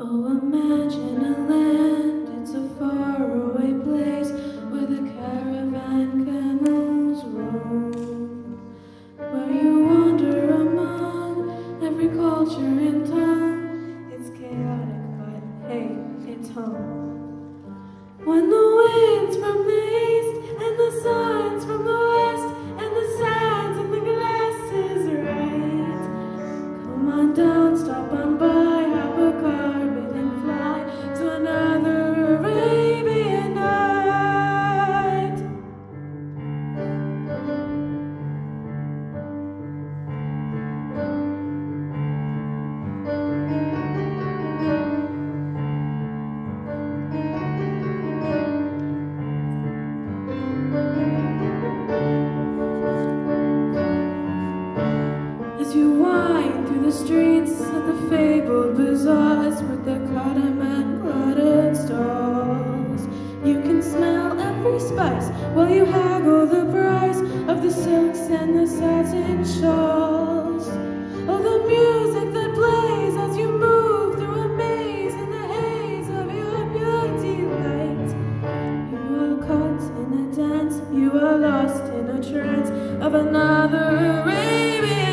Oh, imagine a land, it's a faraway place where the caravan camels roam. Where you wander among every culture and tongue. It's chaotic, but hey, it's home. When the winds from the east and the suns from the the streets of the fabled bazaars with their cotton and cluttered stalls. You can smell every spice while you haggle the price of the silks and the satin shawls. Oh, the music that plays as you move through a maze in the haze of your beauty light. You are caught in a dance, you are lost in a trance of another Arabian.